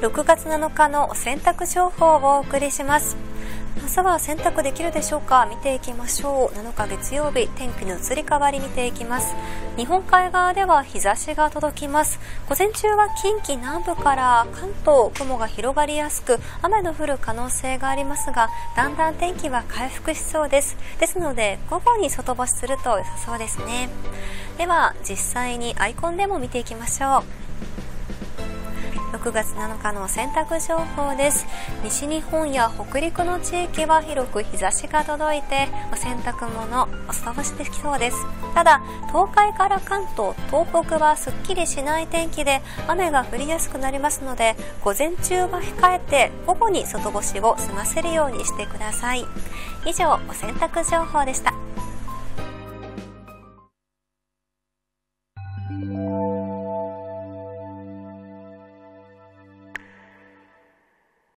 6月7日の洗濯情報をお送りします。朝は洗濯できるでしょうか？見ていきましょう。7日月曜日天気の移り変わり見ていきます。日本海側では日差しが届きます。午前中は近畿南部から関東雲が広がりやすく雨の降る可能性がありますがだんだん天気は回復しそうです。ですので午後に外干しすると良さそうですね。では実際にアイコンでも見ていきましょう。6月7日の洗濯情報です。西日本や北陸の地域は広く日差しが届いてお洗濯物お外干しできそうです。ただ東海から関東東北はすっきりしない天気で雨が降りやすくなりますので午前中は控えて午後に外干しを済ませるようにしてください。以上お洗濯情報でした。